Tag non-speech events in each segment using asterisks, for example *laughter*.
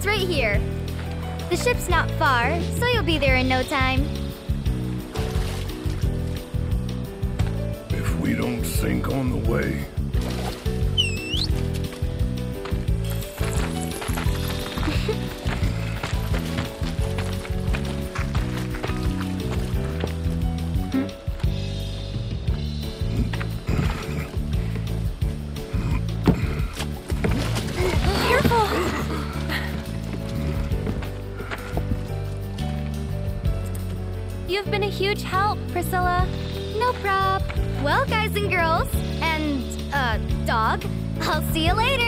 ride's right here. The ship's not far, so you'll be there in no time. If we don't sink on the way, I'll see you later.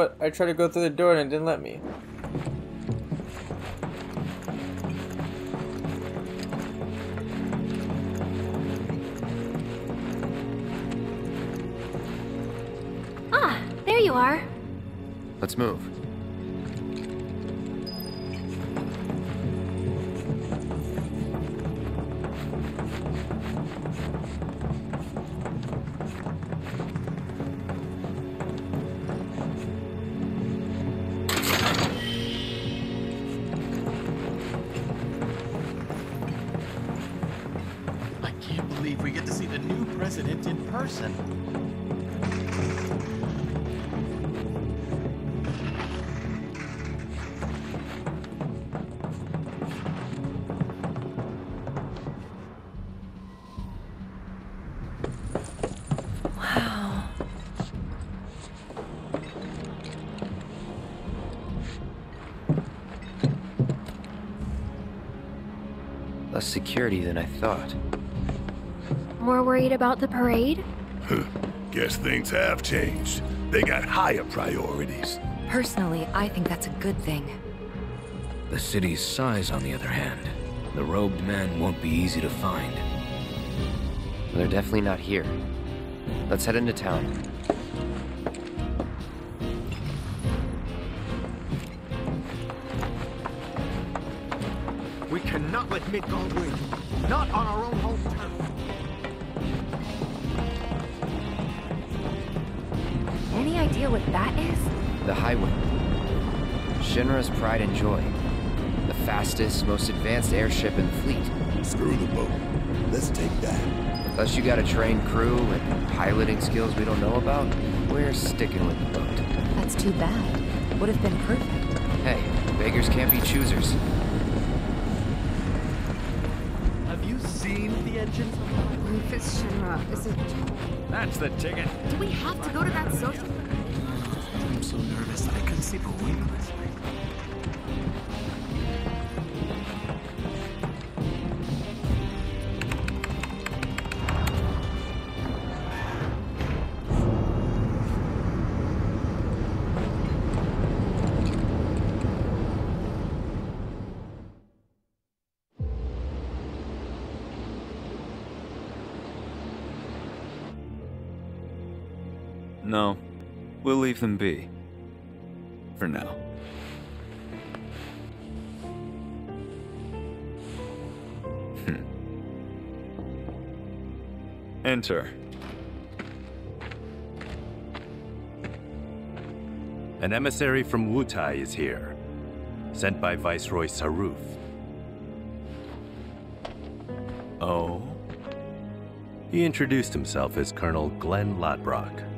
What? I tried to go through the door and it didn't let me. Ah, there you are. Let's move. Security than I thought. More worried about the parade? Guess things have changed. They got higher priorities. Personally, I think that's a good thing. The city's size, on the other hand. The robed man won't be easy to find. They're definitely not here. Let's head into town. Cannot let Midgar win. Not on our own home turf. Any idea what that is? The Highwind. Shinra's pride and joy. The fastest, most advanced airship in the fleet. Screw the boat. Let's take that. Unless you got a trained crew and piloting skills we don't know about, we're sticking with the boat. That's too bad. Would have been perfect. Hey, beggars can't be choosers. Rufus Shinra is it? That's the ticket. Do we have to go to that social? I'm so nervous that I couldn't sleep a wink last night. Leave them be. For now. Hmm. Enter. An emissary from Wutai is here, sent by Viceroy Saruf. Oh? He introduced himself as Colonel Glenn Lodbrok.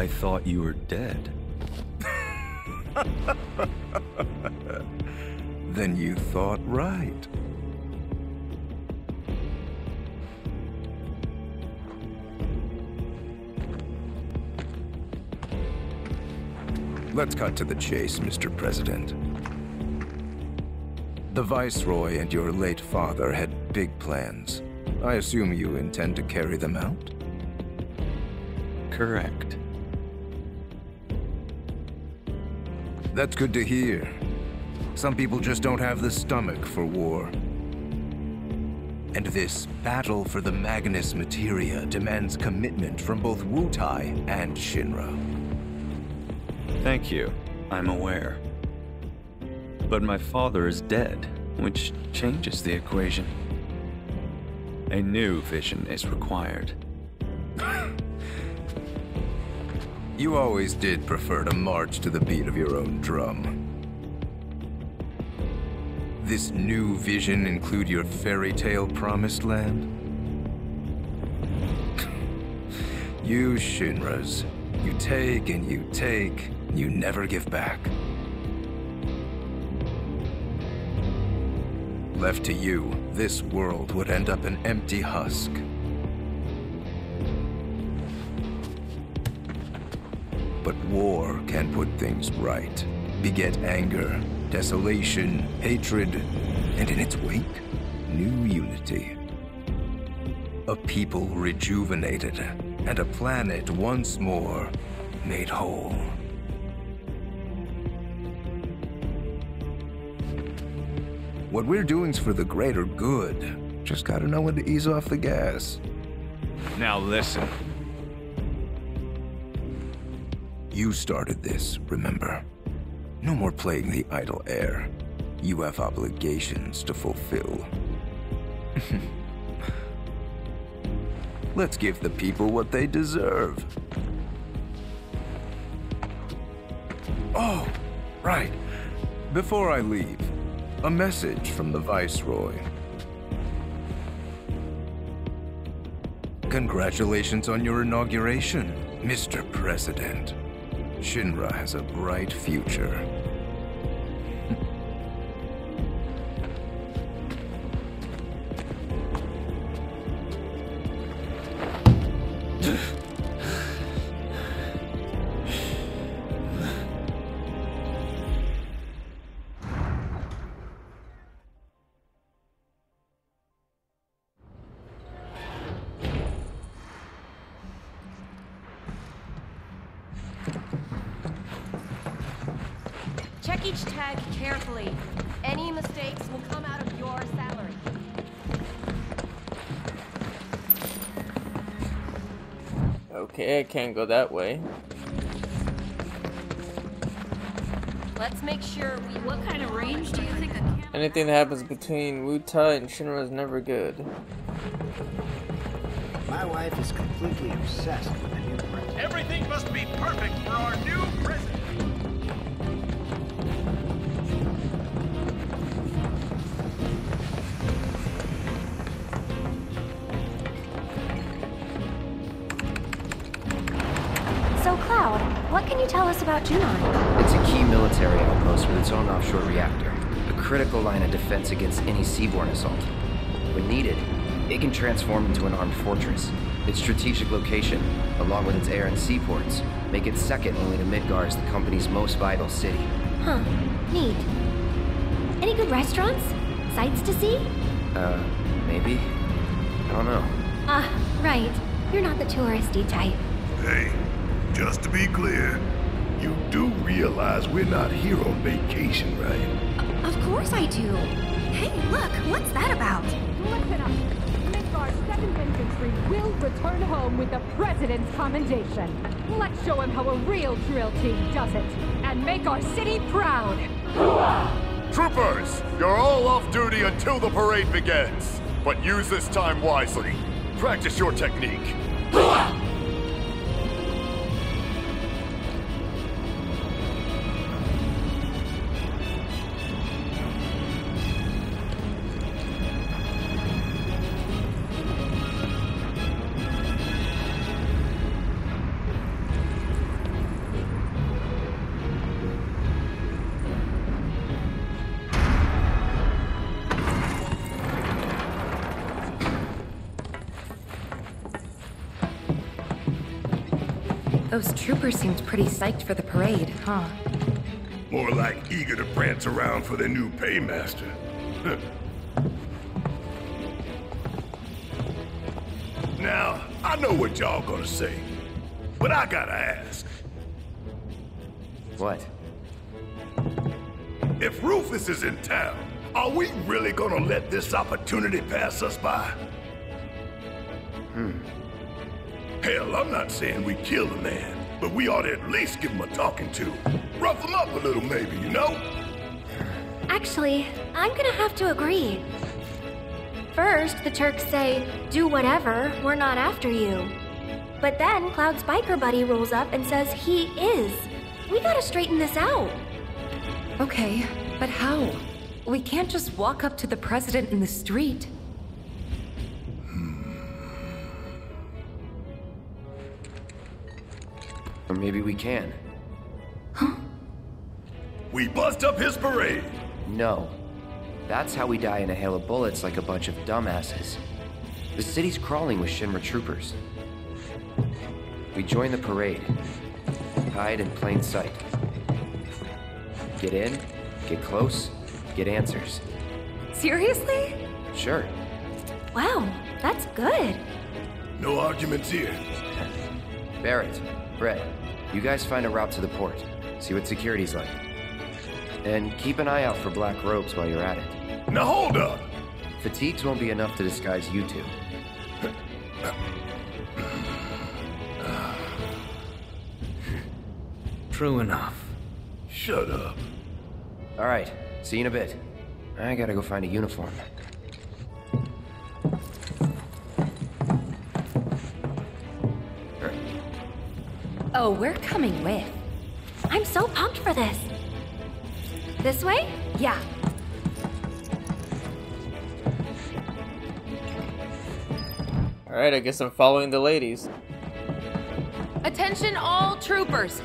I thought you were dead. *laughs* Then you thought right. Let's cut to the chase, Mr. President. The Viceroy and your late father had big plans. I assume you intend to carry them out? Correct. That's good to hear. Some people just don't have the stomach for war. And this battle for the Magnus Materia demands commitment from both Wutai and Shinra. Thank you. I'm aware. But my father is dead, which changes the equation. A new vision is required. You always did prefer to march to the beat of your own drum. This new vision include your fairy tale promised land? *laughs* you Shinras, you take and you take, you never give back. Left to you, this world would end up an empty husk. War can put things right, beget anger, desolation, hatred, and in its wake, new unity. A people rejuvenated, and a planet once more made whole. What we're doing's for the greater good. Just gotta know when to ease off the gas. Now listen. You started this, remember? No more playing the idle heir. You have obligations to fulfill. *laughs* Let's give the people what they deserve. Oh, right. Before I leave, a message from the Viceroy. Congratulations on your inauguration, Mr. President. Shinra has a bright future. Can't go that way. Let's make sure we. What kind of range do you think a Anything that happens between Wutai and Shinra is never good. My wife is completely obsessed with the new president. Everything must be perfect for our new president. About Junon? It's a key military outpost with its own offshore reactor, a critical line of defense against any seaborne assault. When needed, it can transform into an armed fortress. Its strategic location, along with its air and seaports, make it second only to Midgar as the company's most vital city. Huh. Neat. Any good restaurants? Sights to see? Uh, maybe? I don't know. Ah, right. You're not the touristy type. Hey, just to be clear, you do realize we're not here on vacation, right? Of course I do. Hey, look, what's that about? Listen up. Midgar's 7th Infantry will return home with the President's commendation. Let's show him how a real drill team does it, and make our city proud. Troopers, you're all off duty until the parade begins. But use this time wisely. Practice your technique. Those troopers seemed pretty psyched for the parade, huh? More like eager to prance around for their new paymaster. *laughs* now, I know what y'all gonna say, but I gotta ask. What? If Rufus is in town, are we really gonna let this opportunity pass us by? Hell, I'm not saying we kill the man, but we ought to at least give him a talking to. Rough him up a little, maybe, you know? Actually, I'm gonna have to agree. First, the Turks say, do whatever, we're not after you. But then Cloud's biker buddy rolls up and says he is. We gotta straighten this out. Okay, but how? We can't just walk up to the president in the street. Or maybe we can. Huh? We bust up his parade. No. That's how we die in a hail of bullets like a bunch of dumbasses. The city's crawling with Shinra troopers. We join the parade. Hide in plain sight. Get in, get close, get answers. Seriously? Sure. Wow, that's good. No arguments here. Barret, Brett, You guys find a route to the port. See what security's like. And keep an eye out for black robes while you're at it. Now hold up! Fatigues won't be enough to disguise you two. *sighs* True enough. Shut up. Alright, see you in a bit. I gotta go find a uniform. Oh, we're coming with. I'm so pumped for this. This way? Yeah. Alright, I guess I'm following the ladies. Attention all troopers.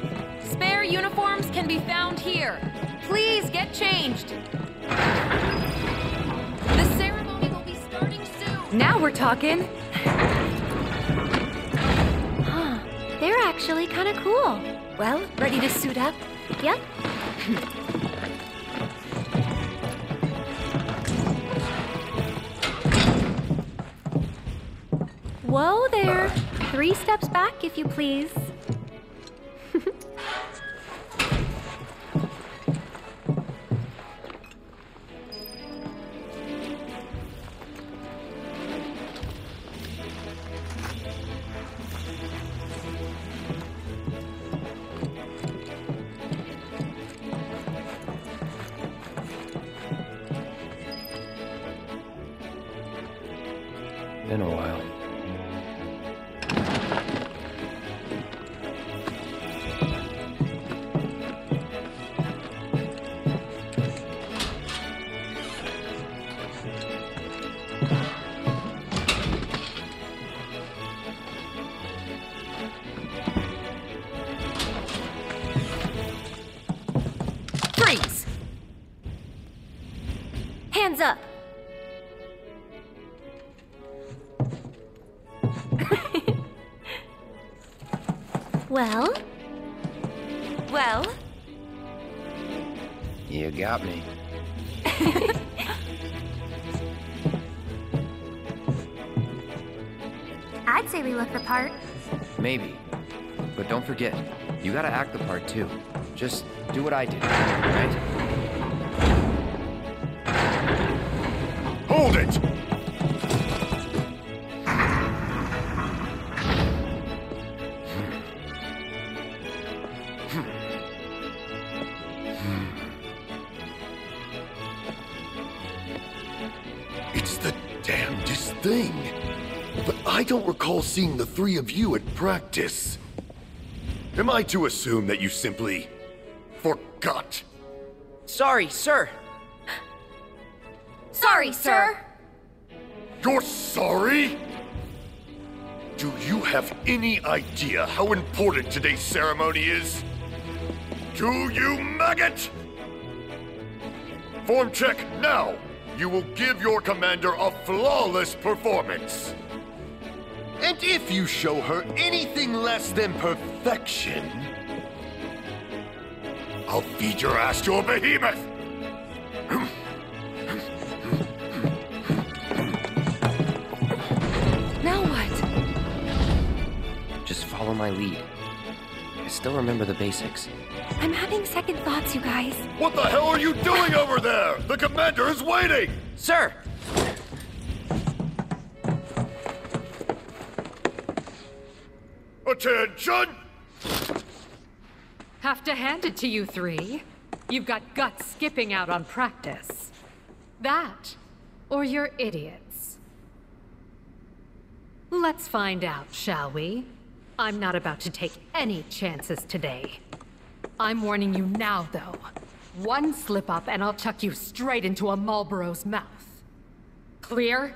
Spare uniforms can be found here. Please get changed. The ceremony will be starting soon. Now we're talking. Actually kind of cool. Well, ready to suit up? Yep. *laughs* Whoa there. Three steps back, if you please. I'd say we look the part. Maybe. But don't forget, you gotta act the part too. Just do what I did, right? Hold it! Seeing the three of you at practice. Am I to assume that you simply forgot? Sorry, sir. Sorry, sir. You're sorry? Do you have any idea how important today's ceremony is? Do you, maggot? Form check now! You will give your commander a flawless performance. And if you show her anything less than perfection, I'll feed your ass to a behemoth! Now what? Just follow my lead. I still remember the basics. I'm having second thoughts, you guys. What the hell are you doing over there? The commander is waiting! Sir! Attention! Have to hand it to you three. You've got guts skipping out on practice. That, or you're idiots. Let's find out, shall we? I'm not about to take any chances today. I'm warning you now, though. One slip up and I'll chuck you straight into a Malboro's mouth. Clear?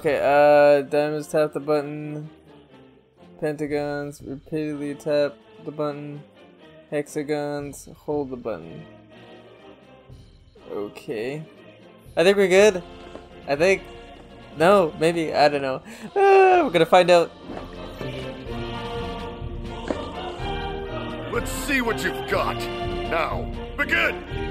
Okay, uh, diamonds tap the button. Pentagons, repeatedly tap the button. Hexagons, hold the button. Okay. I think we're good. I think. No, maybe. I don't know. Uh, we're gonna find out. Let's see what you've got. Now, begin!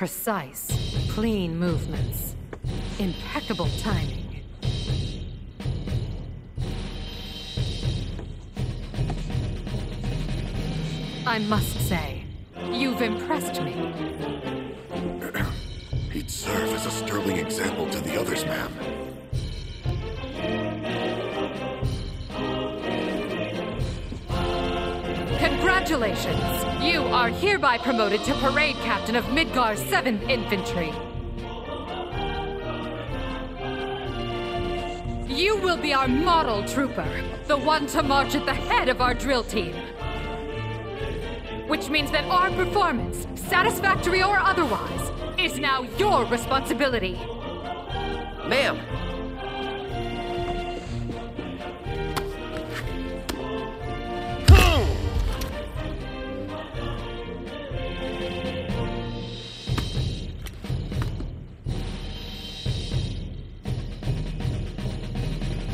Precise, clean movements. Impeccable timing. I must say, you've impressed me. *clears throat* He'd serve as a sterling example to the others, ma'am. Congratulations! You are hereby promoted to Parade Captain of Midgar's 7th Infantry. You will be our model trooper, the one to march at the head of our drill team. Which means that our performance, satisfactory or otherwise, is now your responsibility. Ma'am!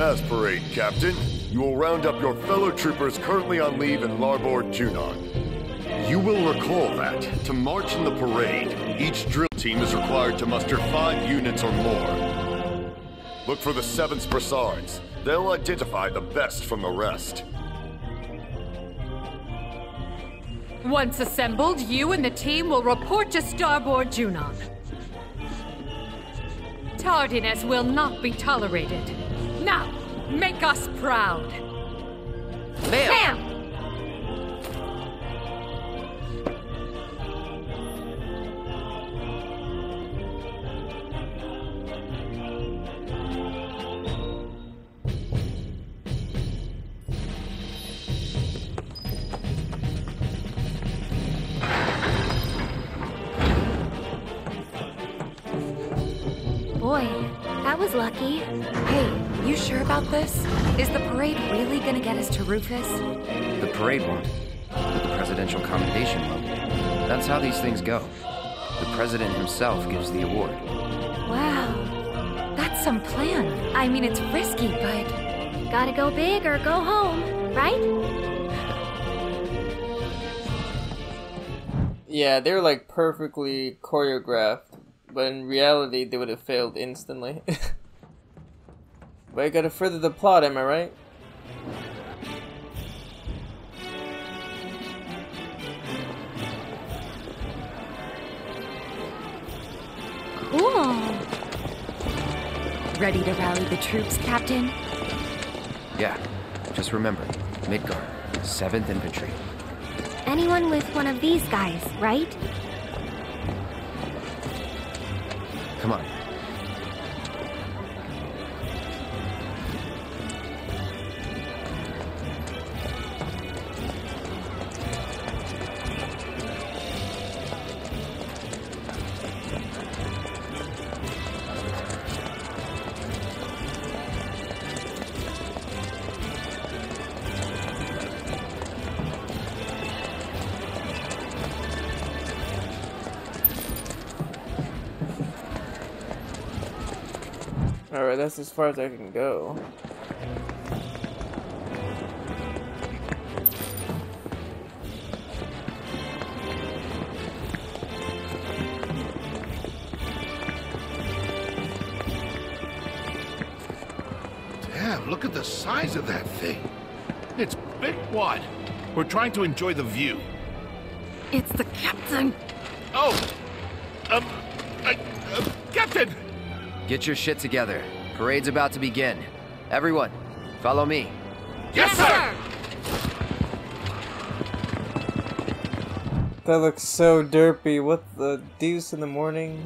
As parade captain, you will round up your fellow troopers currently on leave in Larboard Junon. You will recall that, to march in the parade, each drill team is required to muster five units or more. Look for the 7th Brassards. They'll identify the best from the rest. Once assembled, you and the team will report to Starboard Junon. Tardiness will not be tolerated. Now, make us proud. Ma'am! Boy, that was lucky. Hey, you sure about this? Is the parade really gonna get us to Rufus? The parade won't, but the presidential commendation will. That's how these things go. The president himself gives the award. Wow. That's some plan. I mean, it's risky, but. Gotta go big or go home, right? Yeah, they're like perfectly choreographed, but in reality, they would have failed instantly. *laughs* but I gotta further the plot, am I right? Cool. Ready to rally the troops, Captain? Yeah, just remember, Midgar, 7th Infantry. Anyone with one of these guys, right? Come on. That's as far as I can go. Damn, look at the size of that thing. It's big what? We're trying to enjoy the view. It's the captain. Oh! Um, I, uh, Captain! Get your shit together. Parade's about to begin. Everyone, follow me. Yes, sir! That looks so derpy. What the deuce in the morning?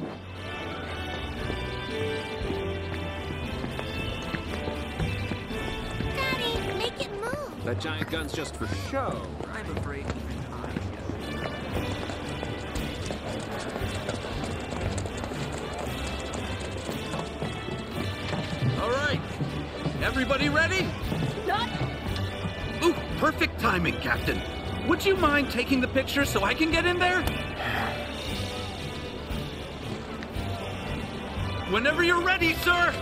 Daddy, make it move. That giant gun's just for show. Everybody ready? Not. Ooh, perfect timing, Captain. Would you mind taking the picture so I can get in there? Whenever you're ready, sir.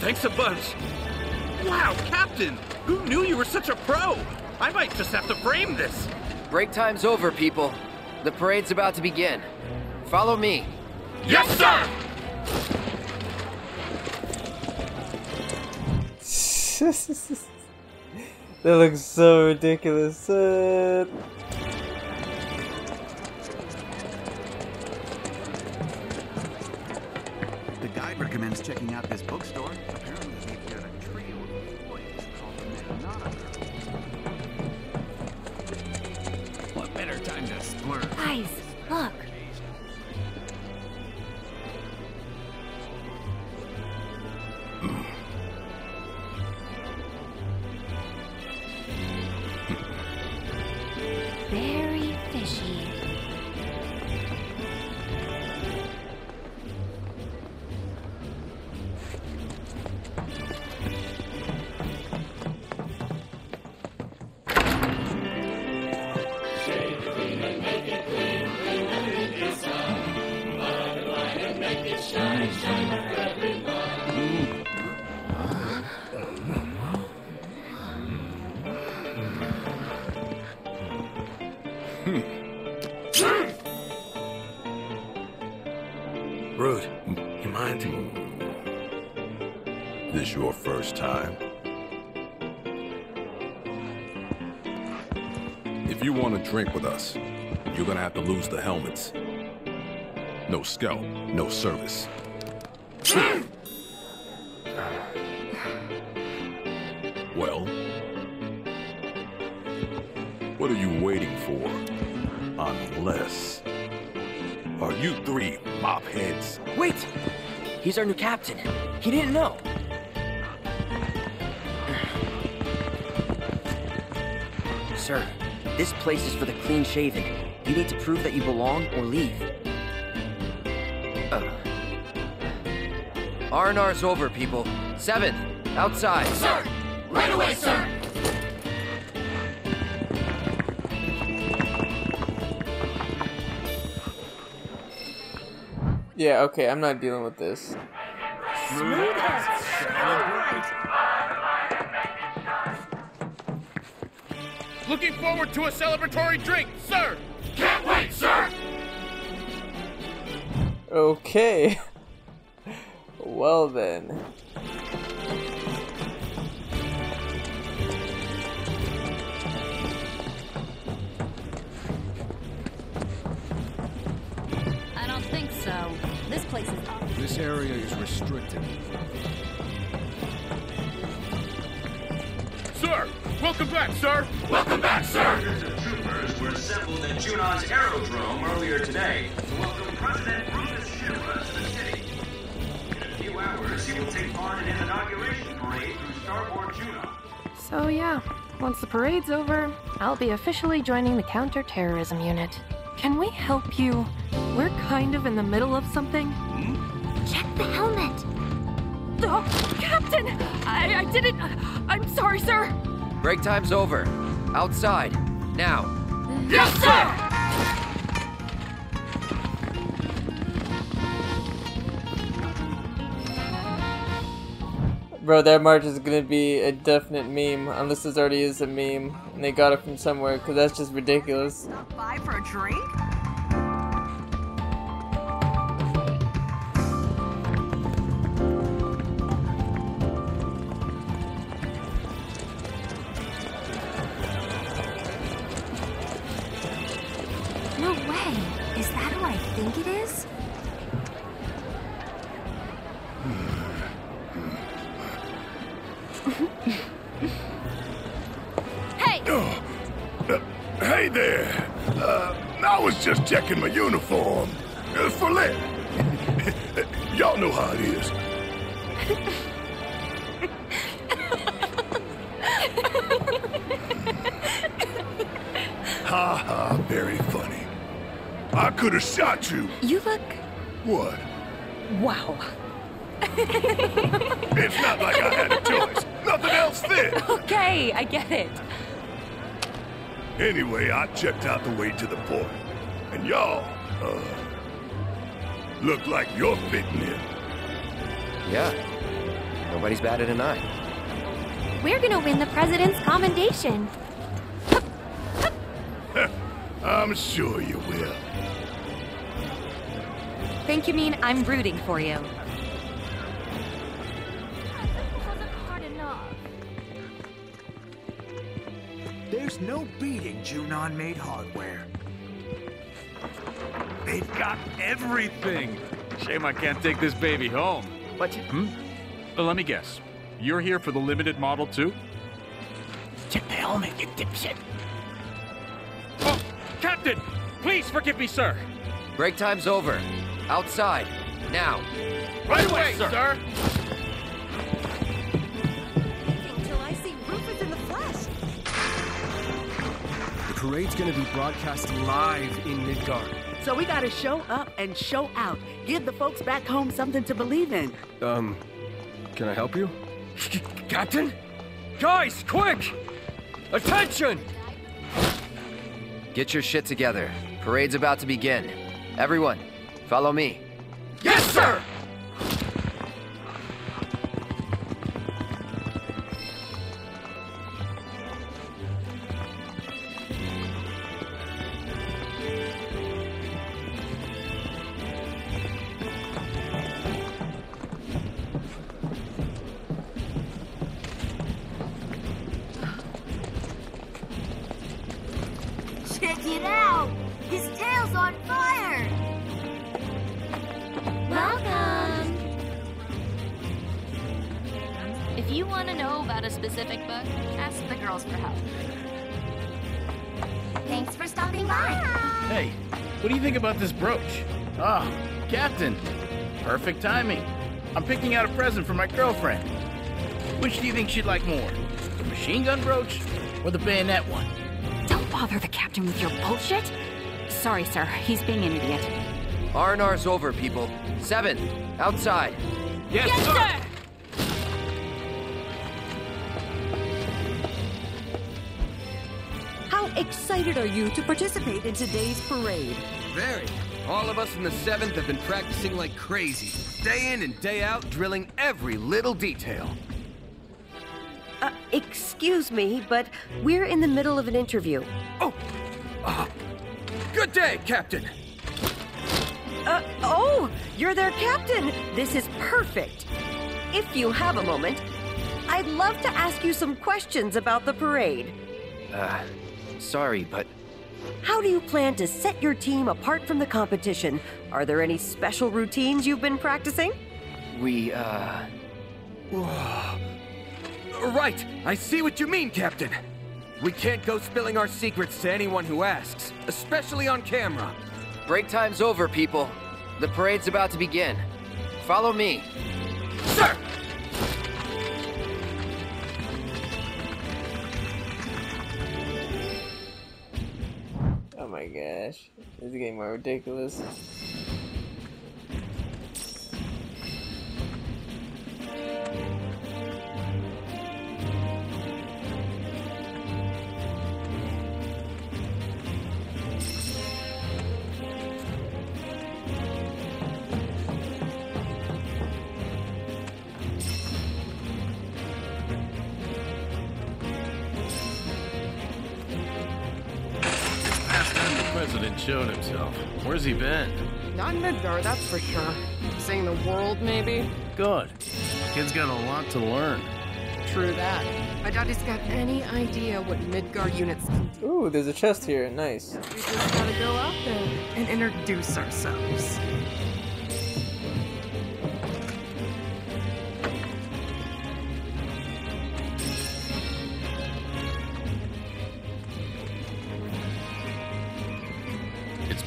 Thanks a bunch. Wow, Captain! Who knew you were such a pro? I might just have to frame this. Break time's over, people. The parade's about to begin. Follow me. Yes, sir! *laughs* that looks so ridiculous. Uh, The guide recommends checking out this bookstore. First time? If you want to drink with us, you're gonna have to lose the helmets. No scalp, no service. well, what are you waiting for? Unless. Are you three mop heads? Wait! He's our new captain. He didn't know. Sir, this place is for the clean shaven. You need to prove that you belong or leave. Uh. R&R's over, people. Seventh, outside. Sir! Right away, sir! yeah, okay, I'm not dealing with this. Looking forward to a celebratory drink, sir! Can't wait, sir! Okay. well then. I don't think so. This place is up. This area is restricted. Sir! Welcome back, sir! Welcome back, sir! Troopers were assembled at Junon's aerodrome earlier today to welcome President Rufus Shinra to the city. In a few hours, he will take part in an inauguration parade through Starboard Junon. So, yeah, once the parade's over, I'll be officially joining the counterterrorism unit. Can we help you? We're kind of in the middle of something. Hmm? Check the helmet. Oh, Captain! I, I didn't. I'm sorry, sir. Break time's over. Outside. Now. Yes, sir! Bro, that march is gonna be a definite meme, unless this already is a meme, and they got it from somewhere, because that's just ridiculous. Buy for a drink? For. *laughs* Y'all know how it is. Ha ha, very funny. I could have shot you. You look. What? Wow. *laughs* It's not like I had a choice. Nothing else fit. Okay, I get it. Anyway, I checked out the way to the port. And y'all, uh, look like you're fitting in. Yeah. Nobody's batted an eye. We're gonna win the president's commendation. *laughs* I'm sure you will. Think you mean I'm rooting for you? There's no beating Junon-made hardware. They've got everything. Shame I can't take this baby home. What? Hmm? Uh, let me guess. You're here for the limited model too? Check the helmet, you dipshit. Oh, Captain! Please forgive me, sir. Break time's over. Outside. Now. Right away, sir. Until I see Rufus in the flesh. The parade's gonna be broadcast live in Midgar. So we gotta show up and show out. Give the folks back home something to believe in. Um, can I help you? *laughs* Captain? Guys, quick! Attention! Get your shit together. Parade's about to begin. Everyone, follow me. Yes, sir! Check it out! His tail's on fire! Welcome! If you want to know about a specific book, ask the girls for help. Thanks for stopping by. Hey, what do you think about this brooch? Ah, Captain. Perfect timing. I'm picking out a present for my girlfriend. Which do you think she'd like more? The machine gun brooch or the bayonet one? Don't bother the captain with your bullshit. Sorry, sir. He's being an idiot. R&R's over, people. Seven, outside. Yes, sir! How excited are you to participate in today's parade? Very. All of us in the 7th have been practicing like crazy. Day in and day out, drilling every little detail. Uh, excuse me, but we're in the middle of an interview. Oh! Uh, good day, Captain! Uh, oh, you're their captain! This is perfect. If you have a moment, I'd love to ask you some questions about the parade. Uh, sorry, but How do you plan to set your team apart from the competition? Are there any special routines you've been practicing? we, uh... *sighs* Right, I see what you mean, Captain. We can't go spilling our secrets to anyone who asks, especially on camera. Break time's over, people. The parade's about to begin. Follow me. Sir! Oh my gosh. This is getting more ridiculous. He been? Not in Midgar, that's for sure. Seeing the world, maybe? Good. Kid's got a lot to learn. True that. I doubt he's got any idea what Midgar units can do. Ooh, there's a chest here. Nice. We just gotta go out there and introduce ourselves.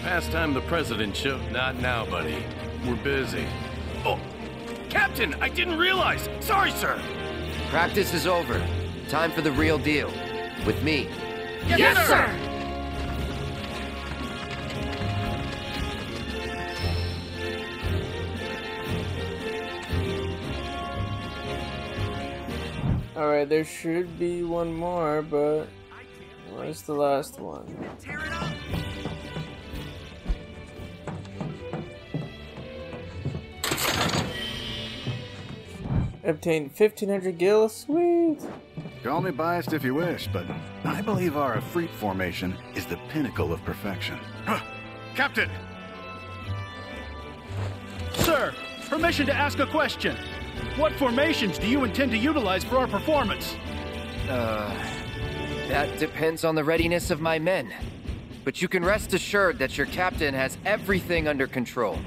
Past time the president showed. Not now, buddy. We're busy. Oh, Captain, I didn't realize. Sorry, sir. Practice is over. Time for the real deal. With me. Yes, sir. Alright, there should be one more, but where's the last one? Obtained 1500 gil, sweet! Call me biased if you wish, but I believe our Ifrit formation is the pinnacle of perfection. Captain! Sir, permission to ask a question. What formations do you intend to utilize for our performance? Uh, that depends on the readiness of my men. But you can rest assured that your captain has everything under control.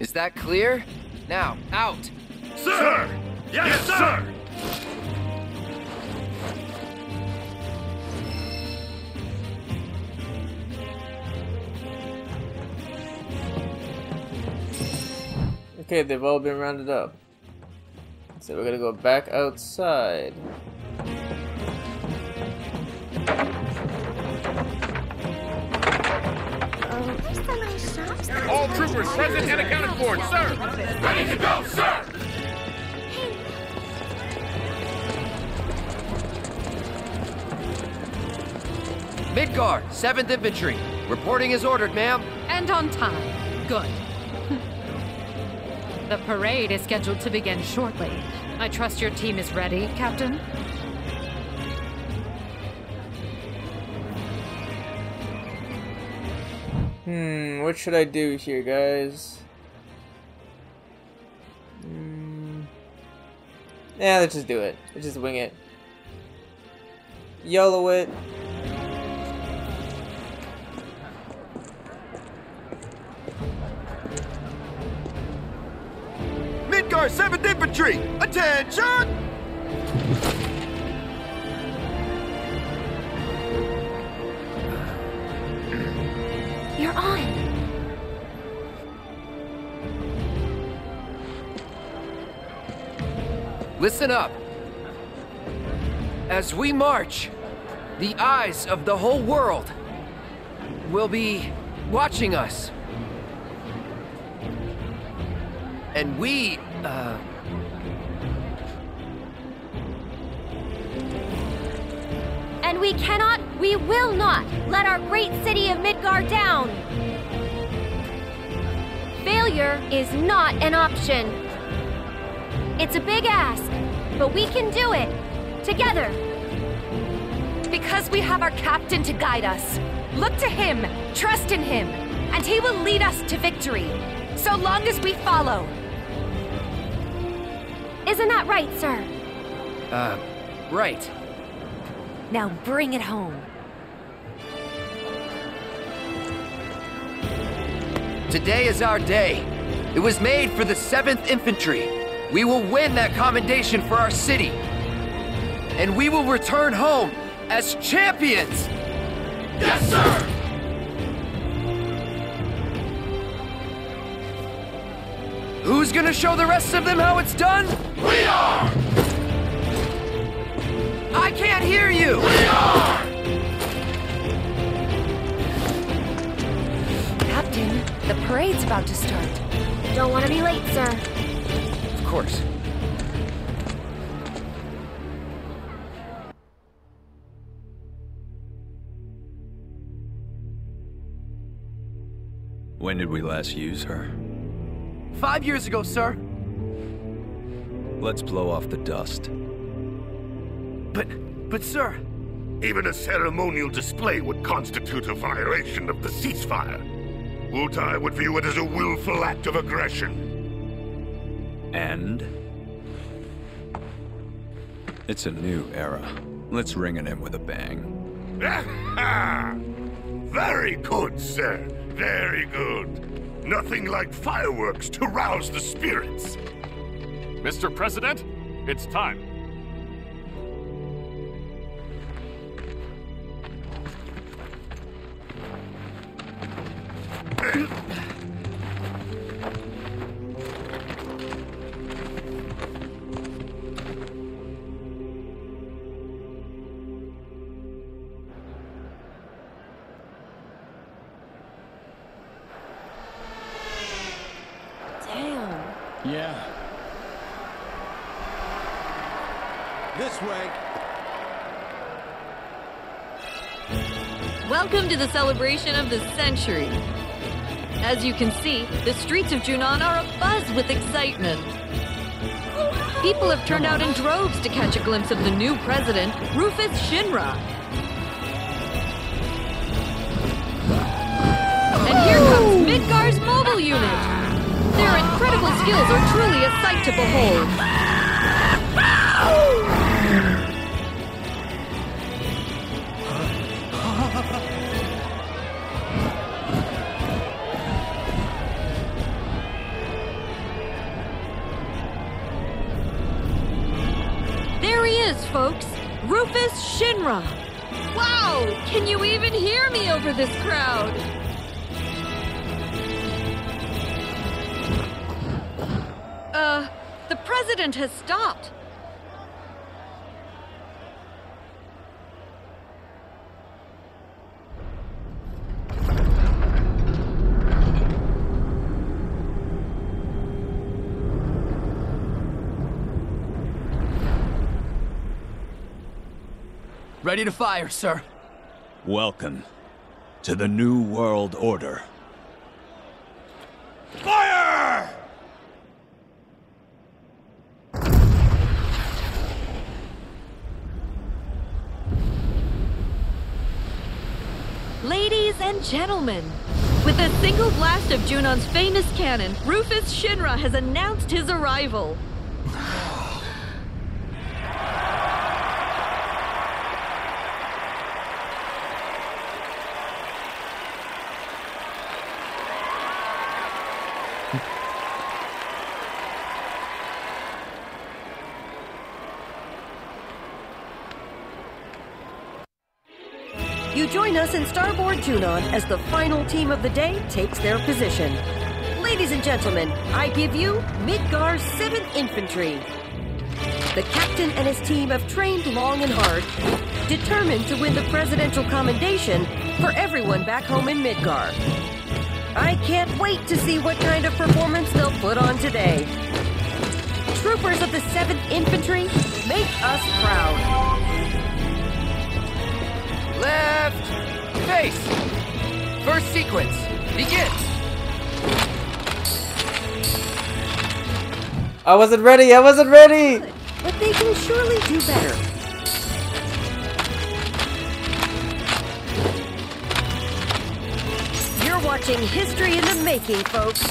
Is that clear? Now, out! Sir! Yes, sir! Okay, they've all been rounded up. So we're gonna go back outside. All troopers present and accounted for, sir! Ready to go, sir! Midgar, 7th Infantry. Reporting as ordered, ma'am. And on time. Good. *laughs* the parade is scheduled to begin shortly. I trust your team is ready, Captain? Hmm, what should I do here, guys? Hmm. Yeah, let's just do it. Let's just wing it. YOLO it. Midgar 7th Infantry! Attention! You're on. Listen up. As we march, the eyes of the whole world will be watching us. And we, uh. And we cannot, we will not let our great city of Midgar down. Failure is not an option. It's a big ask, but we can do it. Together. Because we have our captain to guide us. Look to him, trust in him, and he will lead us to victory. So long as we follow. Isn't that right, sir? Uh, right. Now bring it home. Today is our day. It was made for the 7th Infantry. We will win that commendation for our city. And we will return home as champions! Yes, sir! Who's gonna show the rest of them how it's done? We are! I can't hear you! We are! Captain, the parade's about to start. Don't want to be late, sir. Of course. When did we last use her? Five years ago, sir. Let's blow off the dust. But, but sir... Even a ceremonial display would constitute a violation of the ceasefire. Wutai would view it as a willful act of aggression. And? It's a new era. Let's ring it in with a bang. *laughs* Very good, sir. Very good. Nothing like fireworks to rouse the spirits. Mr. President, it's time. The celebration of the century. As you can see, the streets of Junon are abuzz with excitement. People have turned out in droves to catch a glimpse of the new president, Rufus Shinra. And here comes Midgar's mobile unit. Their incredible skills are truly a sight to behold. Shinra. Wow! Can you even hear me over this crowd? Uh, the president has stopped. Ready to fire, sir. Welcome to the New World Order. Fire! Ladies and gentlemen, with a single blast of Junon's famous cannon, Rufus Shinra has announced his arrival. Starboard Junon as the final team of the day takes their position. Ladies and gentlemen, I give you Midgar's 7th Infantry. The captain and his team have trained long and hard, determined to win the presidential commendation for everyone back home in Midgar. I can't wait to see what kind of performance they'll put on today. Troopers of the 7th Infantry, make us proud. Left! Face! First sequence, begin! I wasn't ready. I wasn't ready. But they can surely do better. You're watching history in the making, folks.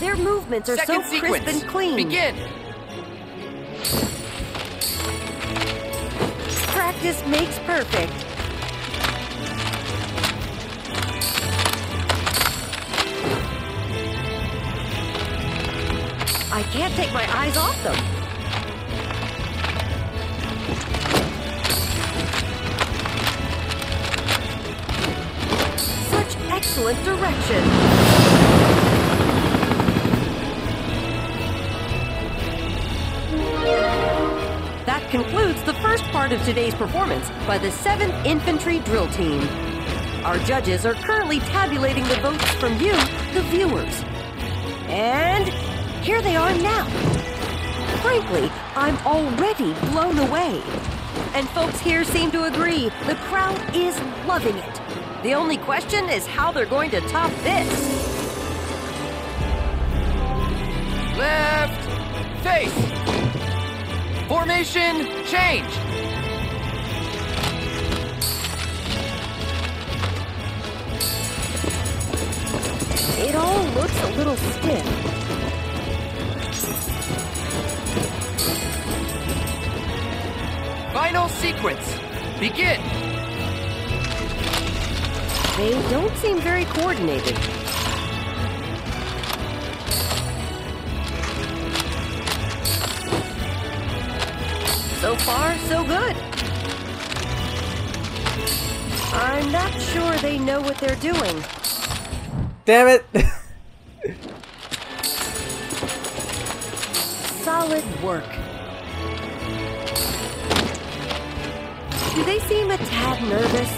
Their movements are Second so sequence, crisp and clean. begin! Practice makes perfect. I can't take my eyes off them. Such excellent direction. Concludes the first part of today's performance by the 7th Infantry Drill Team. Our judges are currently tabulating the votes from you, the viewers. And here they are now. Frankly, I'm already blown away. And folks here seem to agree the crowd is loving it. The only question is how they're going to top this. Left! Face! Formation, change! It all looks a little stiff. Final sequence. Begin. They don't seem very coordinated. Far, so good. I'm not sure they know what they're doing. Damn it! *laughs* Solid work. Do they seem a tad nervous?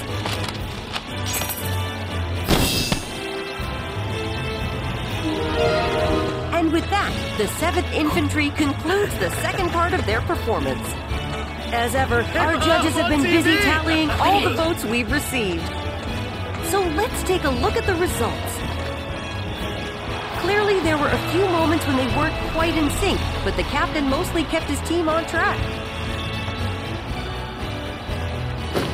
And with that, the 7th Infantry concludes the second part of their performance. As ever, our judges have been busy tallying all the votes we've received. So let's take a look at the results. Clearly, there were a few moments when they weren't quite in sync, but the captain mostly kept his team on track.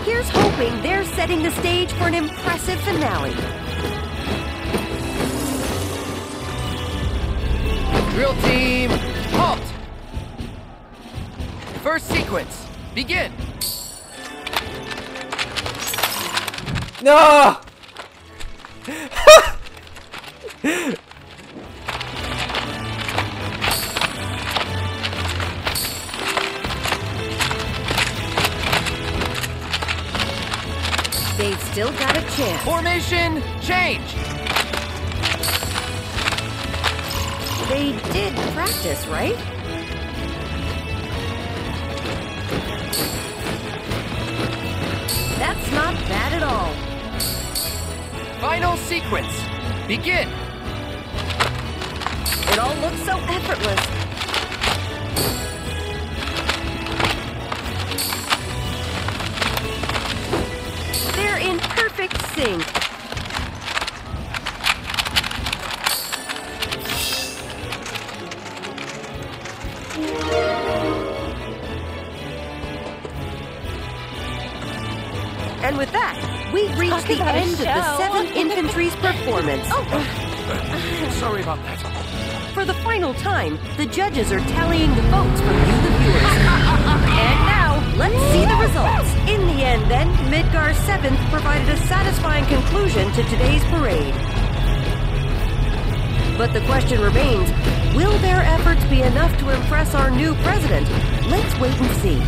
Here's hoping they're setting the stage for an impressive finale. Drill team, halt! First sequence, begin! No! They've still got a chance. Formation, change! They did practice, right? Sequence, begin! It all looks so effortless. The 7th Infantry's performance. Oh. *sighs* Sorry about that. For the final time, the judges are tallying the votes from you, the viewers. *laughs* and now, let's see the results. In the end, then, Midgar 7th provided a satisfying conclusion to today's parade. But the question remains will their efforts be enough to impress our new president? Let's wait and see.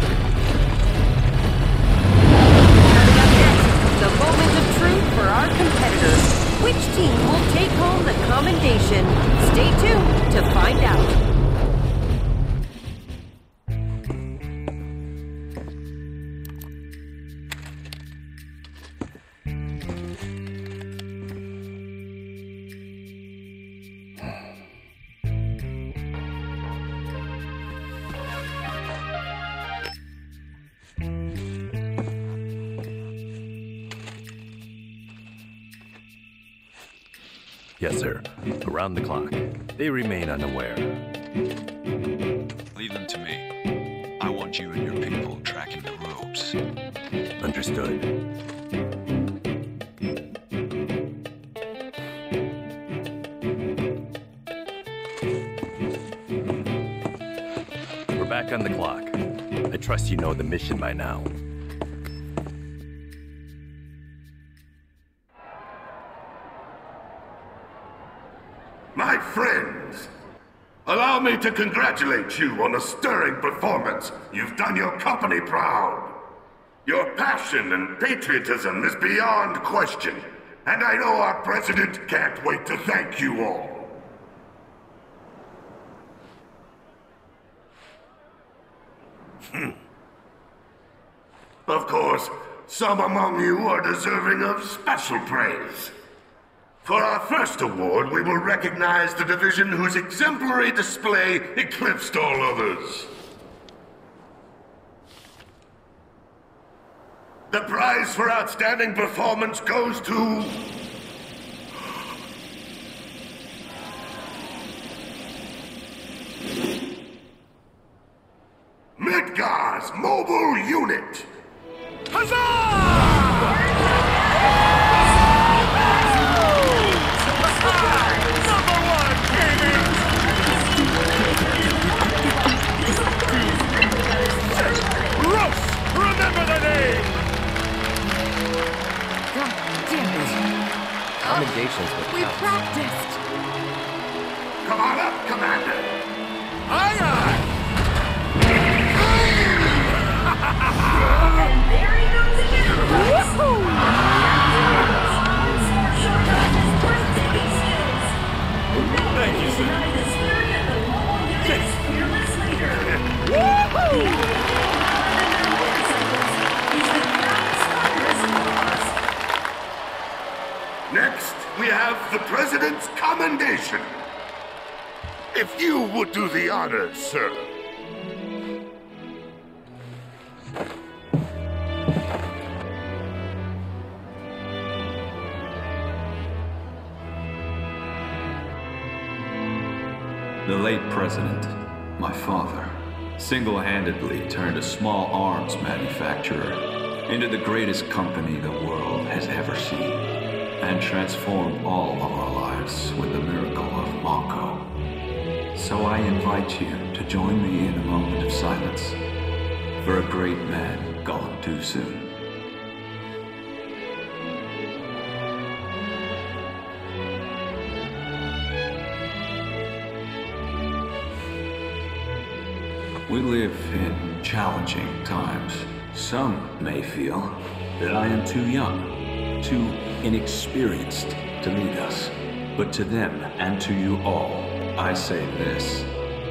Coming up next, the moment of truth for our competitors. Which team will take home the commendation? Stay tuned to find out. Around the clock. They remain unaware. Leave them to me. I want you and your people tracking the ropes. Understood. We're back on the clock. I trust you know the mission by now. To congratulate you on a stirring performance. You've done your company proud. Your passion and patriotism is beyond question, and I know our president can't wait to thank you all. Hmm. Of course, some among you are deserving of special praise. For our first award, we will recognize the division whose exemplary display eclipsed all others. The prize for outstanding performance goes to... transformed all of our lives with the miracle of Mako. So I invite you to join me in a moment of silence for a great man gone too soon. We live in challenging times. Some may feel that I am too young, too inexperienced to lead us. But to them and to you all, I say this.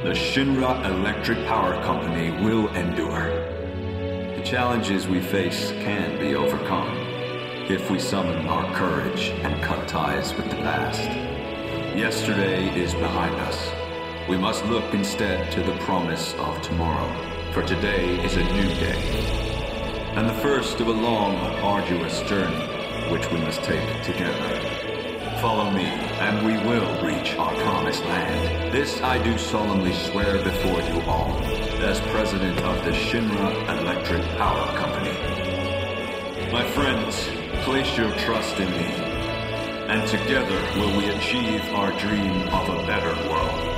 The Shinra Electric Power Company will endure. The challenges we face can be overcome if we summon our courage and cut ties with the past. Yesterday is behind us. We must look instead to the promise of tomorrow, for today is a new day, and the first of a long, arduous journey which we must take together. Follow me, and we will reach our promised land. This I do solemnly swear before you all, as president of the Shinra Electric Power Company. My friends, place your trust in me, and together will we achieve our dream of a better world.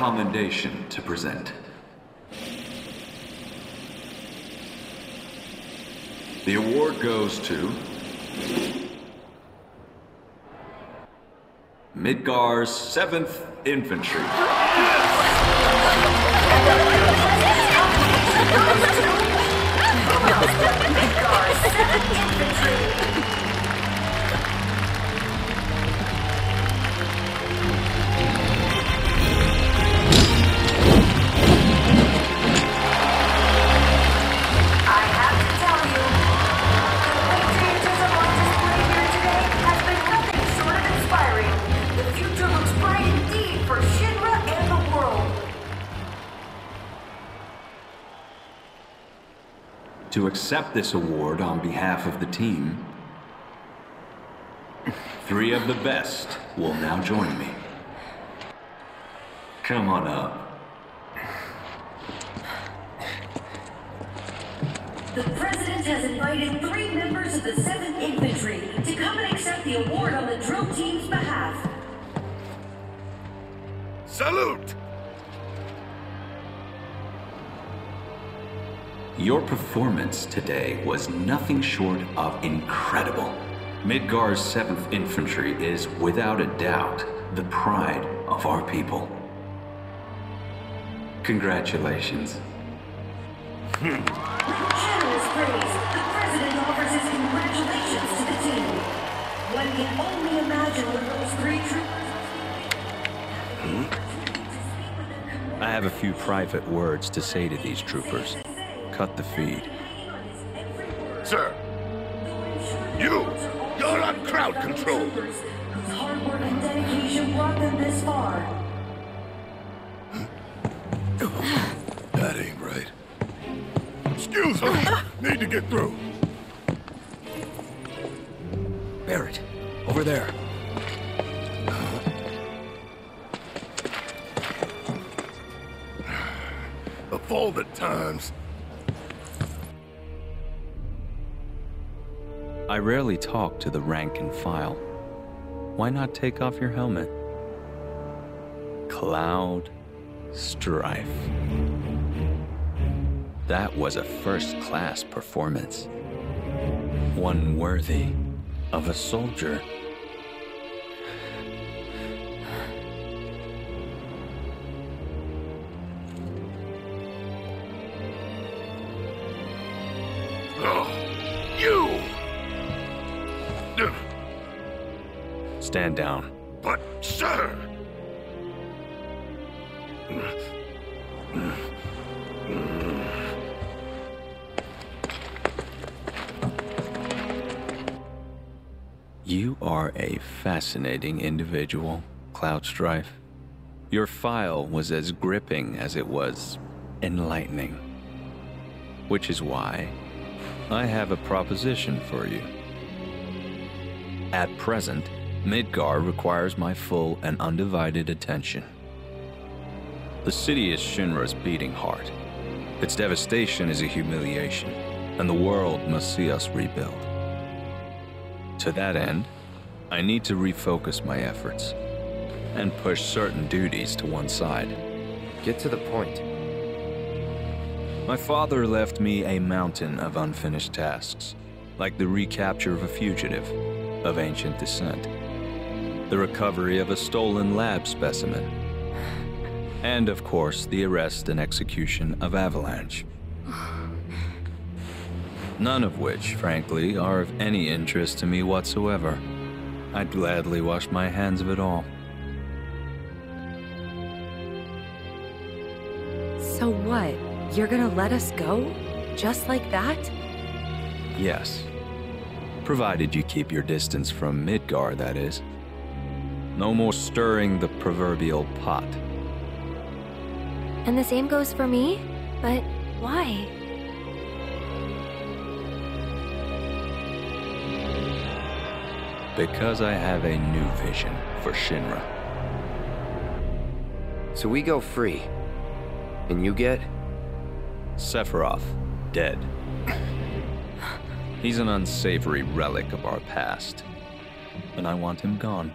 Commendation to present. The award goes to Midgar's 7th Infantry. *laughs* accept this award on behalf of the team, three of the best will now join me. Come on up. The President has invited three members of the 7th Infantry to come and accept the award on the drill team's behalf. Salute! Your performance today was nothing short of incredible. Midgar's 7th Infantry is, without a doubt, the pride of our people. Congratulations. Praise, the President offers his congratulations to the team. One can only imagine what those three troopers I have a few private words to say to these troopers. Cut the feed. Sir, you, you're on crowd control. whose hard work and dedication brought them this far. That ain't right. Excuse me. *laughs* Need to get through. Barret, over there. Of all the times. Rarely talk to the rank and file, why not take off your helmet? Cloud Strife. That was a first class performance. One worthy of a soldier. Stand down. But, sir! You are a fascinating individual, Cloud Strife. Your file was as gripping as it was enlightening. Which is why I have a proposition for you. At present, Midgar requires my full and undivided attention. The city is Shinra's beating heart. Its devastation is a humiliation, and the world must see us rebuild. To that end, I need to refocus my efforts and push certain duties to one side. Get to the point. My father left me a mountain of unfinished tasks, like the recapture of a fugitive of ancient descent, the recovery of a stolen lab specimen, and of course, the arrest and execution of Avalanche. None of which, frankly, are of any interest to me whatsoever. I'd gladly wash my hands of it all. So what? You're gonna let us go? Just like that? Yes. Provided you keep your distance from Midgar, that is. No more stirring the proverbial pot. And the same goes for me? But why? Because I have a new vision for Shinra. So we go free. And you get? Sephiroth, dead. He's an unsavory relic of our past, and I want him gone.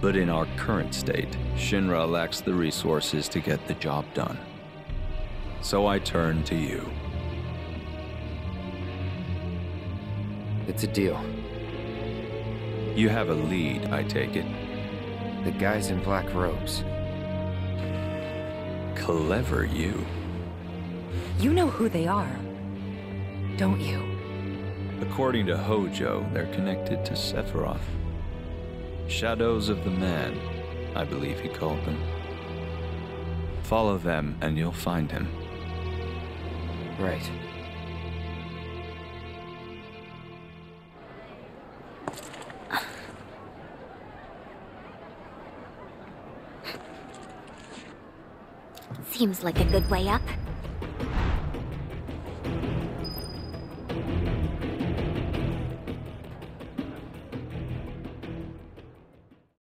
But in our current state, Shinra lacks the resources to get the job done. So I turn to you. It's a deal. You have a lead, I take it. The guys in black robes. Clever you. You know who they are, don't you? According to Hojo, they're connected to Sephiroth. Shadows of the Man, I believe he called them. Follow them and you'll find him. Right. Seems like a good way up.